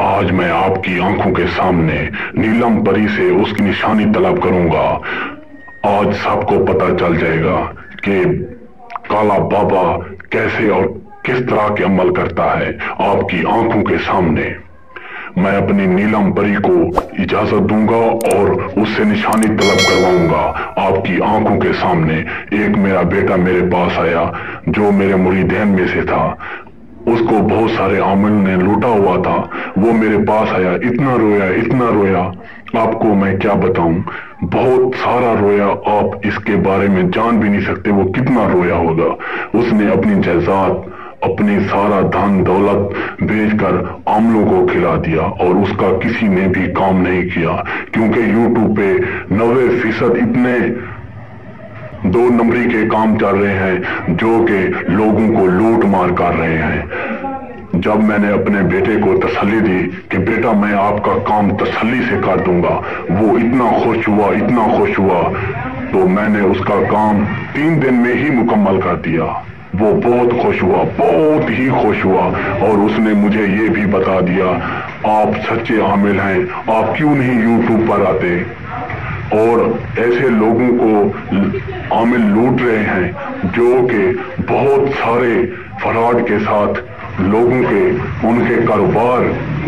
आज मैं आपकी आँखों के सामने नीलम परी से उसकी निशानी तलब करूँगा। आज सबको पता चल जाएगा कि काला बाबा कैसे और किस तरह के अमल करता है आपकी आँखों के सामने। मैं अपनी नीलम परी को इजाज़त दूँगा और उससे निशानी तलब करवाऊँगा। आपकी आँखों के सामने एक मेरा बेटा मेरे पास आया, जो मेरे मुरीदेन में से था। उसको बहुत सारे आमिल ने लूटा हुआ था। वो मेरे पास आया, इतना रोया इतना रोया। आपको मैं क्या बताऊँ? बहुत सारा रोया। आप इसके बारे में जान भी नहीं सकते वो कितना रोया होगा। उसने अपनी जायदाद, अपनी सारा धन दौलत बेचकर आमलों को खिला दिया और उसका किसी ने भी काम नहीं किया, क्योंकि यूट्यूब पे नब्बे फ़ीसद इतने दो नंबरी के काम चल रहे हैं, जो कि लोगों को लूट मार कर रहे हैं। जब मैंने अपने बेटे को तसल्ली दी कि बेटा मैं आपका काम तसल्ली से कर दूँगा, वो इतना खुश हुआ, इतना खुश हुआ तो मैंने उसका काम तीन दिन में ही मुकम्मल कर दिया। वो बहुत खुश हुआ, बहुत ही खुश हुआ, और उसने मुझे ये भी बता दिया, आप सच्चे आमिल हैं, आप क्यों नहीं यूट्यूब पर आते? और ऐसे लोगों को आमिल लूट रहे हैं, जो कि बहुत सारे फराड के साथ लोगों के, उनके कारोबार,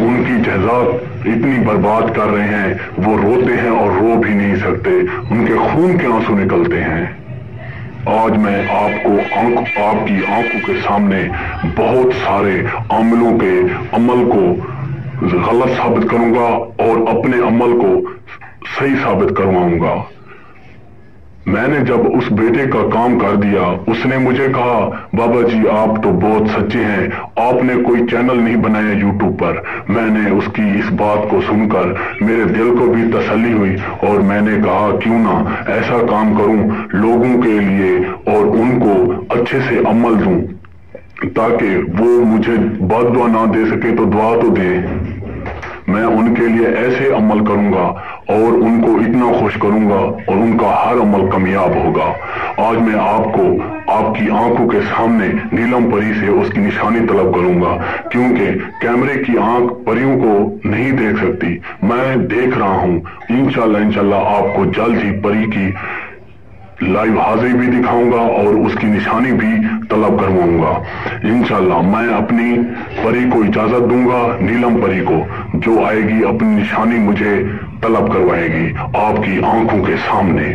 उनकी जायदाद इतनी बर्बाद कर रहे हैं, वो रोते हैं और रो भी नहीं सकते। उनके खून के आँसू निकलते हैं। आज मैं आपको आँख, आपकी आँखों के सामने बहुत सारे अमलों के अमल को गलत साबित करूँगा और अपने अमल को सही साबित करवाऊँगा। मैंने जब उस बेटे का काम कर दिया, उसने मुझे कहा, बाबा जी, आप तो बहुत सच्चे हैं। आपने कोई चैनल नहीं बनाया यूट्यूब पर। मैंने उसकी इस बात को सुनकर मेरे दिल को भी तसल्ली हुई और मैंने कहा, क्यों ना ऐसा काम करूँ लोगों के लिए और उनको अच्छे से अमल दूँ, ताकि वो मुझे बद ना दे सके तो दुआ तो दे। मैं उनके लिए ऐसे अमल करूँगा और उनको इतना खुश करूँगा और उनका हर अमल कामयाब होगा। आज मैं आपको, आपकी आँखों के सामने नीलम परी से उसकी निशानी तलब करूँगा, क्योंकि कैमरे की आँख परियों को नहीं देख सकती। मैं देख रहा हूँ। इंशाल्लाह इंशाल्लाह आपको जल्द ही परी की लाइव हाजिरी भी दिखाऊँगा और उसकी निशानी भी तलब करवाऊँगा। इंशाल्लाह मैं अपनी परी को इजाज़त दूँगा, नीलम परी को, जो आएगी अपनी निशानी मुझे तलब करवाएगी आपकी आँखों के सामने।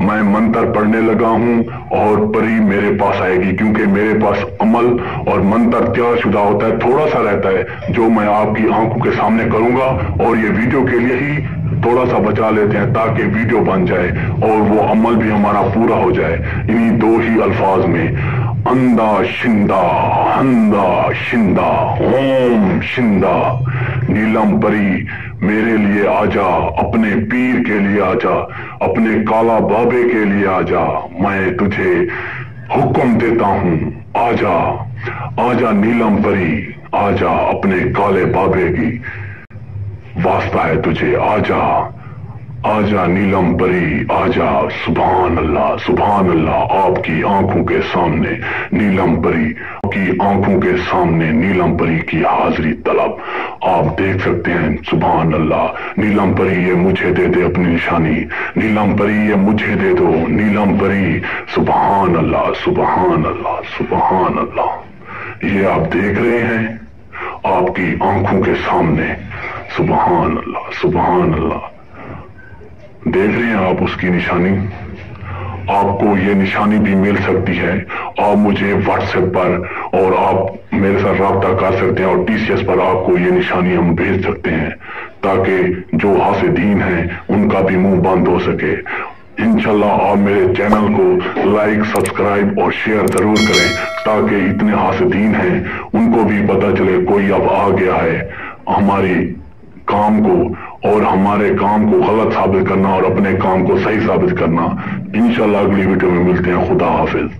मैं मंत्र पढ़ने लगा हूँ और परी मेरे पास आएगी क्योंकि मेरे पास अमल और मंत्र तैयार शुदा होता है, थोड़ा सा रहता है, जो मैं आपकी आँखों के सामने करूँगा और ये वीडियो के लिए ही थोड़ा सा बचा लेते हैं ताकि वीडियो बन जाए और वो अमल भी हमारा पूरा हो जाए। इन्हीं दो ही अल्फाज में अंदा शिंदा, हंदा शिंदा ओम शिंदा, नीलम परी, मेरे लिए आजा, अपने पीर के लिए आजा, अपने काला बाबे के लिए आजा, मैं तुझे हुक्म देता हूँ, आजा आजा नीलम परी, आजा अपने काले बाबे की। वास्ता है तुझे, आजा। आजा नीलम परी आजा। सुबहान अल्लाह सुबहान अल्लाह आपकी आँखों के सामने नीलम परी की आँखों के सामने नीलम परी की हाजिरी तलब। आप देख सकते हैं सुबहान अल्लाह नीलम परी ये मुझे दे दे अपनी निशानी। नीलम परी ये मुझे दे दो, नीलम परी सुबहान अल्लाह सुबहान अल्लाह सुबहान अल्लाह ये आप देख रहे हैं, आपकी आँखों के सामने सुबहान अल्लाह सुबहान अल्लाह देख रहे हैं आप उसकी निशानी? आपको ये निशानी भी मिल सकती है। आप मुझे व्हाट्सएप पर और आप मेरे साथ रबता कर सकते हैं और टीसीएस पर आपको ये निशानी हम भेज सकते हैं ताकि जो हासिदीन हैं, उनका भी मुँह बंद हो सके। इंशाल्लाह आप मेरे चैनल को लाइक, सब्सक्राइब और शेयर ज़रूर करें ताकि इतने हासिदीन हैं, उनको भी पता चले कोई अब आ गया है। हमारी काम को और हमारे काम को गलत साबित करना और अपने काम को सही साबित करना। इंशाल्लाह अगली वीडियो में मिलते हैं। खुदा हाफिज।